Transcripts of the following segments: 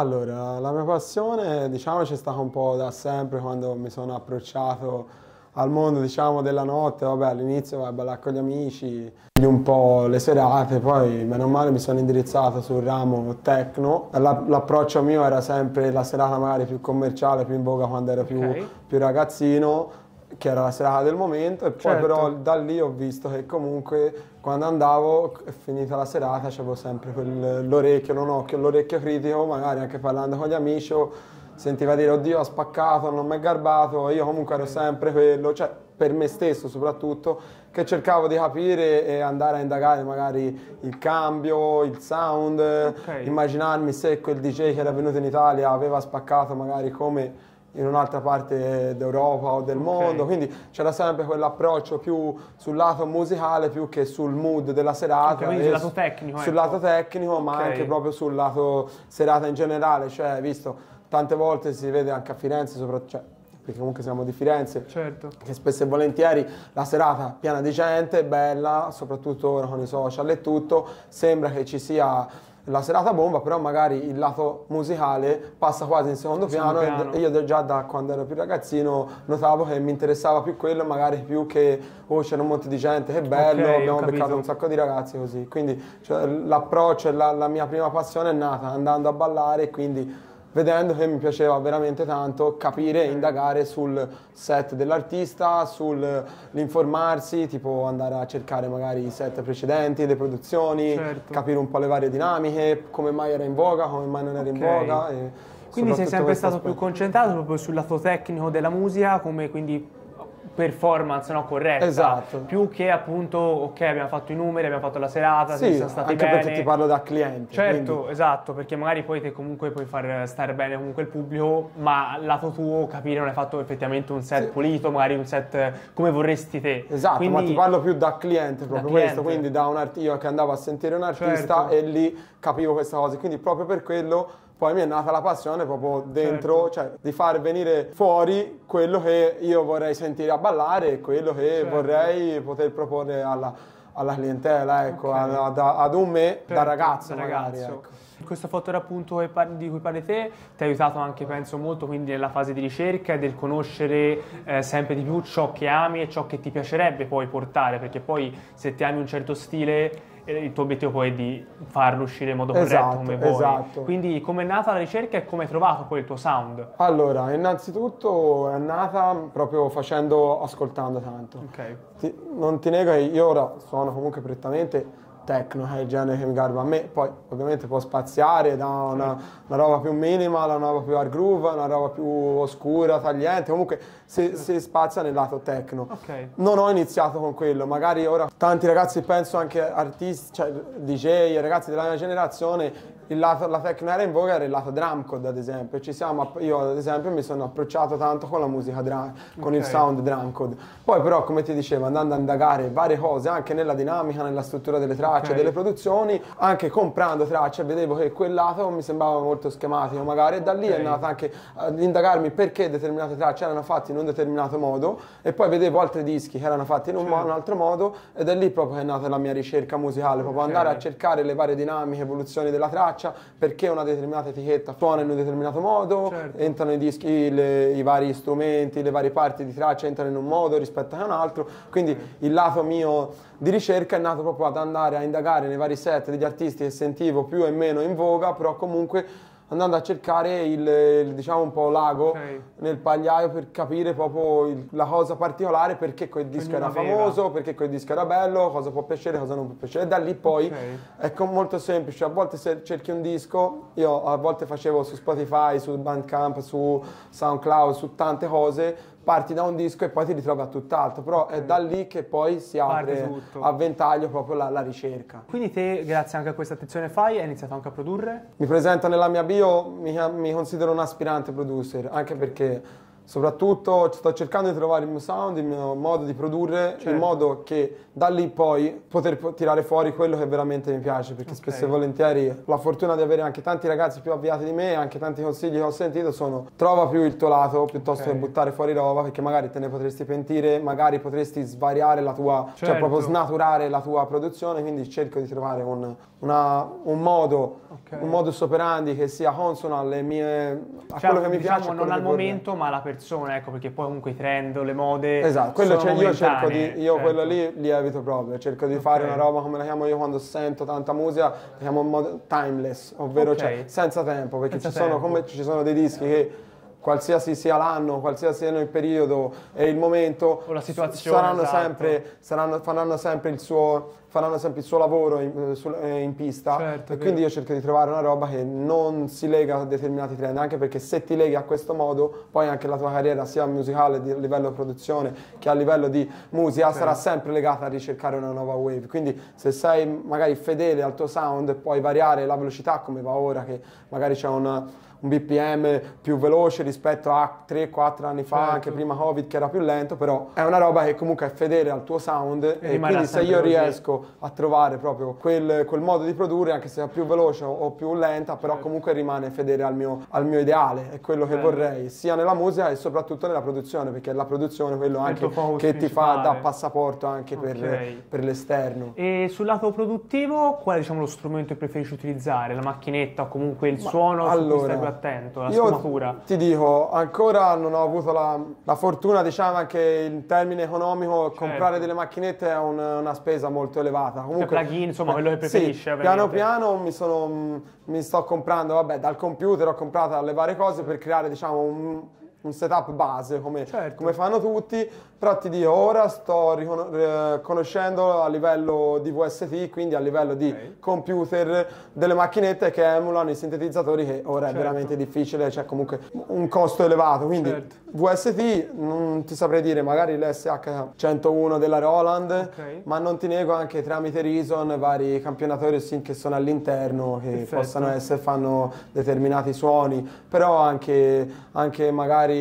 Allora, la mia passione, diciamo, c'è stata un po' da sempre quando mi sono approcciato al mondo, diciamo, della notte. Vabbè, all'inizio vai a ballare con gli amici, un po' le serate, poi meno o male mi sono indirizzato sul ramo techno. La- l'approccio mio era sempre la serata magari più commerciale, più in voga quando ero più, Ok. più ragazzino che era la serata del momento e poi Certo. però da lì ho visto che comunque quando andavo finita la serata avevo sempre l'orecchio, non occhio, l'orecchio critico, magari anche parlando con gli amici sentiva dire oddio ho spaccato, non mi è garbato, io comunque ero sempre quello, cioè per me stesso soprattutto, che cercavo di capire e andare a indagare magari il cambio, il sound, immaginarmi se quel DJ che era venuto in Italia aveva spaccato magari come in un'altra parte d'Europa o del mondo, quindi c'era sempre quell'approccio più sul lato musicale più che sul mood della serata. Ok, quindi e sul lato su- tecnico, Sul ecco. lato tecnico, ma Ok. anche proprio sul lato serata in generale, cioè visto tante volte si vede anche a Firenze, cioè, perché comunque siamo di Firenze, Certo. che spesso e volentieri la serata piena di gente, bella, soprattutto ora con i social e tutto, sembra che ci sia la serata bomba, però magari il lato musicale passa quasi in secondo piano, piano. e io già da quando ero più ragazzino notavo che mi interessava più quello, magari più che oh c'era un monte di gente, che bello, Ok, ho abbiamo beccato un sacco di ragazzi così, quindi cioè, l'approccio e la, la mia prima passione è nata andando a ballare quindi vedendo che mi piaceva veramente tanto capire e indagare sul set dell'artista, sull'informarsi, tipo andare a cercare magari i set precedenti, le produzioni, Certo. capire un po' le varie dinamiche, come mai era in voga, come mai non era in Ok. voga. Quindi sei sempre stato più aspetto. concentrato proprio sul lato tecnico della musica, come quindi performance no, corretta. Esatto. Più che appunto, ok, abbiamo fatto i numeri, abbiamo fatto la serata, Sì, siamo stati anche bene. perché ti parlo da cliente. Certo, quindi- esatto, perché magari poi te comunque puoi far stare bene comunque il pubblico, ma lato tuo capire non hai fatto effettivamente un set Sì. pulito, magari un set come vorresti te. Esatto, Quindi, ma ti parlo più da cliente proprio cliente. questo, quindi da un art- io che andavo a sentire un artista Certo. e lì capivo questa cosa, quindi proprio per quello poi mi è nata la passione proprio dentro, Certo. cioè di far venire fuori quello che io vorrei sentire a ballare e quello che Certo. vorrei poter proporre alla, alla clientela, ecco, Ok. ad, ad un me da Certo, ragazzo da magari, ragazzo. ecco. Questo fattore appunto di cui parli te ti ha aiutato anche penso molto quindi nella fase di ricerca e del conoscere eh, sempre di più ciò che ami e ciò che ti piacerebbe poi portare perché poi se ti ami un certo stile il tuo obiettivo poi è di farlo uscire in modo corretto Esatto, come vuoi. esatto. Quindi come è nata la ricerca e come hai trovato poi il tuo sound? Allora, innanzitutto è nata proprio facendo, ascoltando tanto. Ok. Ti- non ti nego che io ora suono comunque prettamente techno, è il genere che mi garba a me, poi ovviamente può spaziare da una, una roba più minimal a una roba più hard groove, una roba più oscura, tagliente, comunque si, si spazia nel lato techno. Ok. Non ho iniziato con quello, magari ora tanti ragazzi, penso anche artisti, cioè DJ, ragazzi della mia generazione, lato, la techno era in voga era il lato drum code ad esempio, ci siamo, io ad esempio mi sono approcciato tanto con la musica drum, con il Ok. sound drum code. Poi però come ti dicevo andando a indagare varie cose anche nella dinamica, nella struttura delle tracce, Ok. delle produzioni, anche comprando tracce vedevo che quel lato mi sembrava molto schematico magari e da lì Ok. è nata anche ad indagarmi perché determinate tracce erano fatte in un determinato modo e poi vedevo altri dischi che erano fatti in un, mo- un altro modo ed è lì proprio che è nata la mia ricerca musicale, proprio andare a cercare le varie dinamiche, evoluzioni della traccia, perché una determinata etichetta suona in un determinato modo, Certo. entrano i dischi, le- i vari strumenti, le varie parti di traccia entrano in un modo rispetto a un altro, quindi il lato mio di ricerca è nato proprio ad andare a indagare nei vari set degli artisti che sentivo più e meno in voga, però comunque andando a cercare il, il, diciamo un po' l'ago Ok. nel pagliaio per capire proprio il- la cosa particolare perché quel disco Ognuno era aveva. famoso, perché quel disco era bello, cosa può piacere, cosa non può piacere. Da lì poi Ok. è com- molto semplice, a volte se cerchi un disco, io a volte facevo su Spotify, su Bandcamp, su SoundCloud, su tante cose, parti da un disco e poi ti ritrovi a tutt'altro, però è da lì che poi si apre a ventaglio proprio la, la ricerca. Quindi te, grazie anche a questa attenzione fai, hai iniziato anche a produrre? Mi presento nella mia bio, mi, mi considero un aspirante producer, anche perché Soprattutto sto cercando di trovare il mio sound, il mio modo di produrre, Certo. in modo che da lì poi poter po- tirare fuori quello che veramente mi piace, perché Ok. spesso e volentieri ho la fortuna di avere anche tanti ragazzi più avviati di me, anche tanti consigli che ho sentito sono trova più il tuo lato piuttosto Ok. che buttare fuori roba, perché magari te ne potresti pentire, magari potresti svariare la tua, cioè Certo. proprio snaturare la tua produzione, quindi cerco di trovare un, una- un modo, Ok. un modus operandi che sia consono alle mie, a Cioè, quello che mi diciamo, piace. non al momento, ma alla persona, ecco, perché poi comunque i trend, le mode. Esatto, quello sono cioè, io cerco di, io certo. quello lì li evito proprio, cerco di fare Ok. una roba come la chiamo io quando sento tanta musica, la chiamo timeless, ovvero Ok. cioè, senza tempo, perché Senza ci sono, tempo. come ci sono dei dischi che qualsiasi sia l'anno, qualsiasi sia il periodo e il momento, O la situazione, saranno esatto. sempre, saranno- faranno sempre il suo faranno sempre il suo lavoro in, eh, in pista. Certo, e quindi io cerco di trovare una roba che non si lega a determinati trend anche perché se ti leghi a questo modo poi anche la tua carriera sia musicale a livello produzione che a livello di musica sarà sempre legata a ricercare una nuova wave. Quindi se sei magari fedele al tuo sound puoi variare la velocità come va ora che magari c'è una- un BPM più veloce rispetto a 3-4 anni fa, Certo. anche prima Covid che era più lento, però è una roba che comunque è fedele al tuo sound e, rimarrà quindi se io così. riesco a trovare proprio quel, quel modo di produrre, anche se è più veloce o, più lenta, però Certo. comunque rimane fedele al mio, al mio ideale, è quello che Bello. vorrei, sia nella musica e soprattutto nella produzione, perché è la produzione quello È il anche che ti fa da passaporto anche per, Ok. per l'esterno. E sul lato produttivo, qual è diciamo, lo strumento che preferisci utilizzare? La macchinetta o comunque il suono su cui allora, attento? La io sfumatura? ti dico, ancora non ho avuto la, la fortuna, diciamo anche in termini economico, comprare delle macchinette è un- una spesa molto elevata. Comunque, Cioè, plugin, insomma, quello che preferisci, Sì, piano piano mi, sono, mh, mi sto comprando, vabbè, dal computer ho comprato le varie cose per creare, diciamo, un, un setup base come, Certo. come fanno tutti, però ti dico, ora sto ricono- eh, conoscendo a livello di VST, quindi a livello di Ok. computer, delle macchinette che emulano i sintetizzatori che ora Certo. è veramente difficile, c'è comunque un costo elevato, quindi Certo. VST non ti saprei dire, magari l'SH 101 della Roland, Ok. ma non ti nego anche tramite Reason vari campionatori che sono all'interno, che Perfetto. possano essere, fanno determinati suoni, però anche, anche magari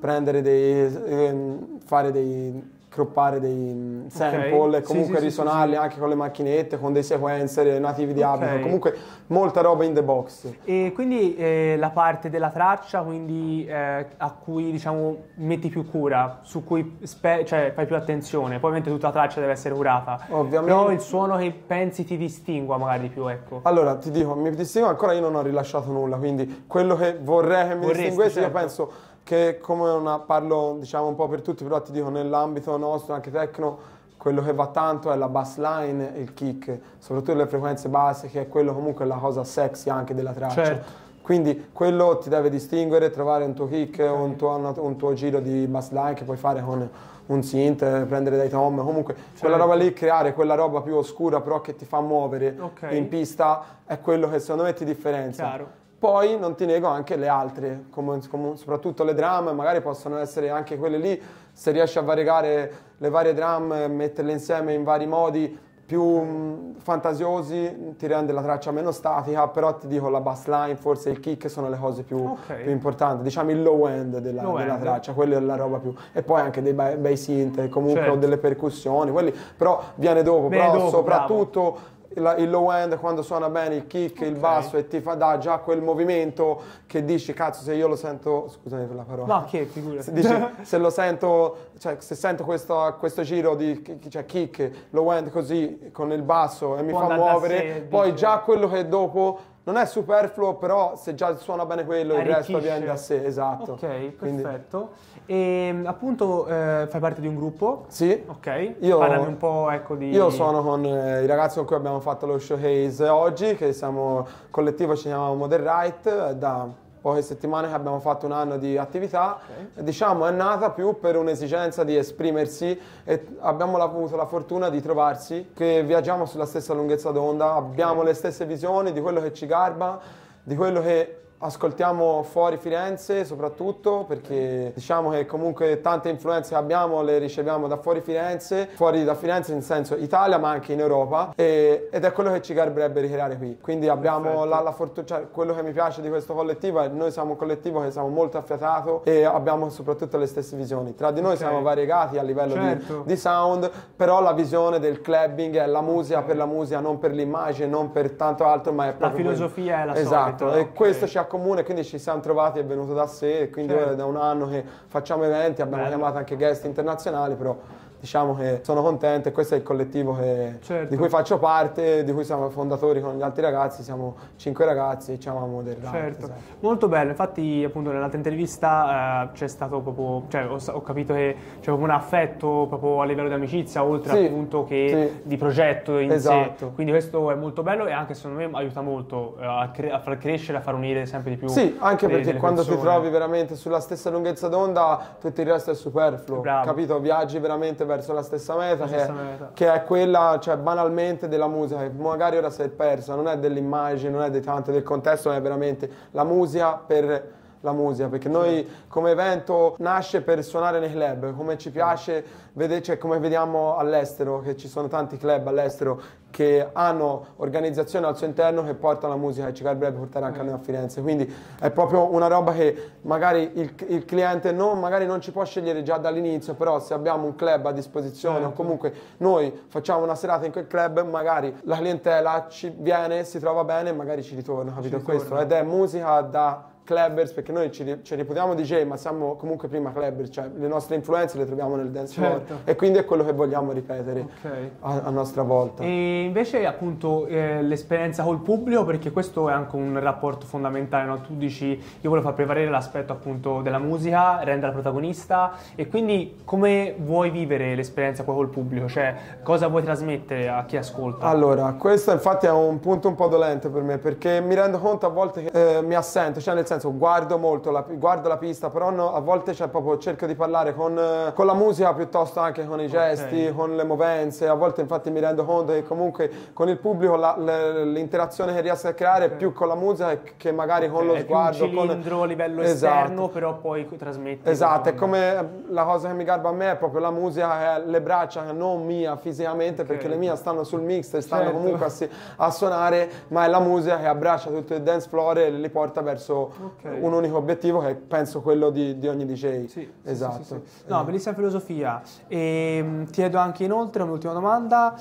prendere dei, ehm, fare dei croppare dei sample e Sì, comunque sì, sì, risonarli sì, anche con le macchinette, con dei sequencer nativi di Ok. Ableton, comunque molta roba in the box. E quindi eh, la parte della traccia, quindi eh, a cui diciamo metti più cura, su cui spe- cioè, fai più attenzione, poi ovviamente tutta la traccia deve essere curata. Ovviamente. Però il suono che pensi ti distingua magari di più, ecco. Allora, ti dico, mi distingo ancora, io non ho rilasciato nulla, quindi quello che vorrei che mi Vorresti, distinguesse, certo. io penso che come una, parlo diciamo un po' per tutti, però ti dico nell'ambito nostro, anche tecno, quello che va tanto è la bass line e il kick, soprattutto le frequenze basse, che è quello comunque la cosa sexy anche della traccia. Certo. Quindi quello ti deve distinguere, trovare un tuo kick, un, tuo, un tuo giro di bass line che puoi fare con un synth, prendere dai tom, comunque quella Certo. roba lì, creare quella roba più oscura però che ti fa muovere Ok. in pista è quello che secondo me ti differenzia. Chiaro. Poi non ti nego anche le altre, come- come- soprattutto le drum, magari possono essere anche quelle lì, se riesci a variegare le varie drum, metterle insieme in vari modi più mh, fantasiosi, ti rende la traccia meno statica, però ti dico la bass line, forse il kick sono le cose più, Ok. più importanti, diciamo il low end della, Low della end. traccia, quella è la roba più... E poi anche dei bei, synth, comunque Certo. delle percussioni, quelli, però viene dopo, Viene però dopo, soprattutto il, il low end quando suona bene il kick, il Ok. basso e ti fa dà già quel movimento che dici cazzo se io lo sento, scusami per la parola. No, che figura. Se, dici, se lo sento, cioè se sento questo, questo giro di cioè kick, low end così con il basso e mi Può fa muovere, sé, poi dice. già quello che dopo non è superfluo, però se già suona bene quello, il resto Arricchisce. viene da sé, esatto. Ok, Quindi- perfetto. E appunto eh, fai parte di un gruppo? Sì. Ok. Io- Parlami un po' ecco di... Io sono con eh, i ragazzi con cui abbiamo fatto lo showcase oggi, che siamo collettivo, ci chiamiamo Modern Right, è da poche settimane che abbiamo fatto un anno di attività, Ok. e, diciamo è nata più per un'esigenza di esprimersi e abbiamo avuto la fortuna di trovarsi, che viaggiamo sulla stessa lunghezza d'onda, abbiamo le stesse visioni di quello che ci garba, di quello che ascoltiamo fuori Firenze soprattutto perché diciamo che comunque tante influenze che abbiamo le riceviamo da fuori Firenze, fuori da Firenze in senso Italia ma anche in Europa e, ed è quello che ci garberebbe ricreare qui. Quindi abbiamo la, la fortuna, cioè, quello che mi piace di questo collettivo è che noi siamo un collettivo che siamo molto affiatato e abbiamo soprattutto le stesse visioni. Tra di noi Ok. siamo variegati a livello Certo. di, di sound, però la visione del clubbing è la musica per la musica, non per l'immagine, non per tanto altro, ma è proprio quello. filosofia è la Esatto, solita, e ok. questo ci accomuna, quindi ci siamo trovati, è venuto da sé, e quindi Certo. ora da un anno che facciamo eventi, abbiamo Bello. chiamato anche guest internazionali, però diciamo che sono contento e questo è il collettivo che- Certo. di cui faccio parte, di cui siamo fondatori con gli altri ragazzi, siamo cinque ragazzi, ci amamo del. Certo, esatto. molto bello. Infatti, appunto, nell'altra intervista eh, c'è stato proprio, cioè, ho, ho capito che c'è proprio un affetto proprio a livello di amicizia, oltre Sì, appunto che sì. di progetto in Esatto. sé. Quindi questo è molto bello e anche secondo me aiuta molto eh, a, cre- a far crescere, a far unire sempre di più. Sì, anche le- perché delle quando ti persone. trovi veramente sulla stessa lunghezza d'onda, tutto il resto è superfluo. Bravo. Capito? Viaggi veramente verso la stessa meta, La che, stessa è, meta. che è quella, cioè banalmente della musica, che magari ora sei persa, non è dell'immagine, non è di tanto del contesto, ma è veramente la musica per la musica, perché noi come evento nasce per suonare nei club, come ci piace vedere, cioè come vediamo all'estero, che ci sono tanti club all'estero che hanno organizzazioni al suo interno che portano la musica e ci garberebbe portare anche a noi a Firenze. Quindi è proprio una roba che magari il, il cliente non, magari non ci può scegliere già dall'inizio, però se abbiamo un club a disposizione o Certo. comunque noi facciamo una serata in quel club, magari la clientela ci viene, si trova bene e magari ci ritorna, capito? ritorna. Questo ed è musica da clubbers perché noi ci, ci reputiamo DJ ma siamo comunque prima clubbers, cioè le nostre influenze le troviamo nel dance Certo. e quindi è quello che vogliamo ripetere Ok. a, a nostra volta. E invece appunto eh, l'esperienza col pubblico, perché questo è anche un rapporto fondamentale, no? tu dici io voglio far prevalere l'aspetto appunto della musica, renderla protagonista e quindi come vuoi vivere l'esperienza poi col pubblico, cioè cosa vuoi trasmettere a chi ascolta? Allora, questo infatti è un punto un po' dolente per me perché mi rendo conto a volte che eh, mi assento, cioè nel senso guardo molto, la, guardo la pista, però no, a volte cioè, proprio cerco di parlare con, eh, con la musica piuttosto anche con i gesti, con le movenze, a volte infatti mi rendo conto che comunque con il pubblico la- l'interazione che riesco a creare è più con la musica che magari con lo è sguardo. un cilindro con... a livello Esatto. esterno, però poi trasmetti. Esatto, è come la cosa che mi garba a me è proprio la musica, è le braccia non mia fisicamente, perché le mie stanno sul mix e stanno Certo. comunque a, si- a suonare, ma è la musica che abbraccia tutto il dance floor e li porta verso un unico obiettivo che è, penso quello di, di ogni DJ. Sì, esatto. sì, sì. No, bellissima filosofia. E mh, ti chiedo anche inoltre un'ultima domanda.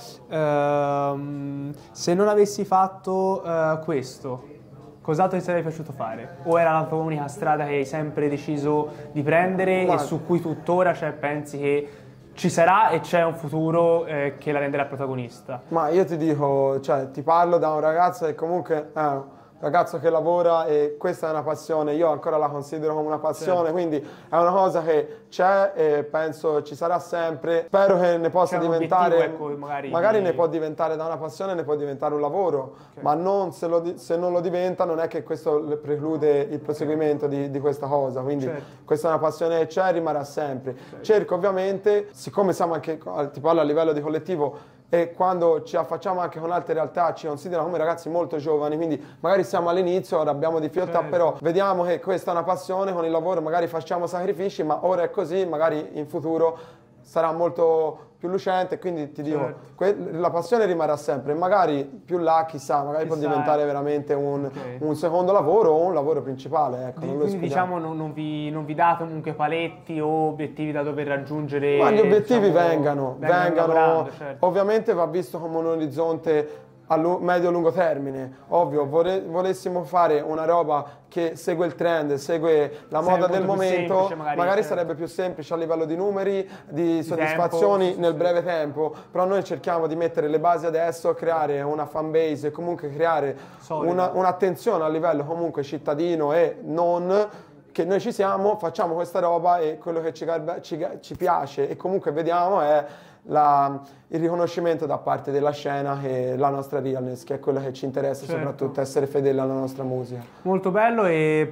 Ehm, se non avessi fatto eh, questo, cos'altro ti sarebbe piaciuto fare? O era la tua unica strada che hai sempre deciso di prendere Guarda. e su cui tuttora cioè, pensi che ci sarà e c'è un futuro eh, che la renderà protagonista? Ma io ti dico, cioè, ti parlo da un ragazzo che comunque un ragazzo che lavora e questa è una passione, io ancora la considero come una passione, quindi è una cosa che c'è e penso ci sarà sempre. Spero che ne possa diventare, ecco, magari di- ne può diventare da una passione, ne può diventare un lavoro, ma non se, lo se non lo diventa non è che questo preclude il proseguimento di, di questa cosa, quindi Certo. questa è una passione che c'è e rimarrà sempre. Cerco ovviamente, siccome siamo anche, ti parlo a livello di collettivo, e quando ci affacciamo anche con altre realtà ci considerano come ragazzi molto giovani, quindi magari siamo all'inizio, ora abbiamo difficoltà, Certo. però vediamo che questa è una passione, con il lavoro magari facciamo sacrifici, ma ora è così, magari in futuro sarà molto più lucente, quindi ti dico, Certo. que- la passione rimarrà sempre, magari più là, chissà, magari può Chissà, diventare eh. veramente un, Ok. un secondo lavoro o un lavoro principale, ecco, non lo Quindi diciamo non, non vi, non vi date comunque paletti o obiettivi da dover raggiungere? Ma gli obiettivi diciamo, vengano, vengano vengano, lavorando, certo. ovviamente va visto come un orizzonte a lu- medio-lungo termine. Ovvio, vore- volessimo fare una roba che segue il trend, segue la moda del momento, semplice, magari, magari, certo. sarebbe più semplice a livello di numeri, di soddisfazioni tempo, nel breve tempo, però noi cerchiamo di mettere le basi adesso, creare una fan base e comunque creare una- un'attenzione a livello comunque cittadino e non che noi ci siamo, facciamo questa roba e quello che ci, ci ci piace e comunque vediamo è la, il riconoscimento da parte della scena e la nostra realness, che è quello che ci interessa Certo. soprattutto, essere fedeli alla nostra musica. Molto bello e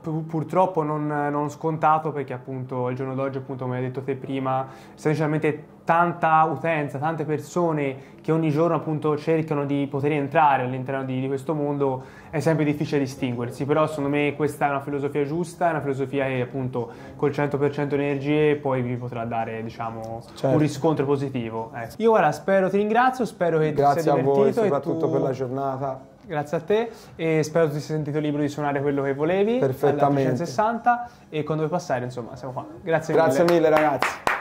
pu- purtroppo non, non scontato perché appunto il giorno d'oggi, appunto come hai detto te prima, essenzialmente tanta utenza, tante persone che ogni giorno appunto cercano di poter entrare all'interno di, di questo mondo, è sempre difficile distinguersi, però secondo me questa è una filosofia giusta, è una filosofia che appunto col 100% energie poi vi potrà dare diciamo Certo. un riscontro positivo. ecco. Io ora spero, ti ringrazio, spero che ti Grazie sia a divertito voi, e soprattutto tu- per la giornata. Grazie a te e spero ti sia sentito libero di suonare quello che volevi Perfettamente. alla 360 e quando vuoi passare insomma siamo qua. Grazie mille. Grazie mille ragazzi.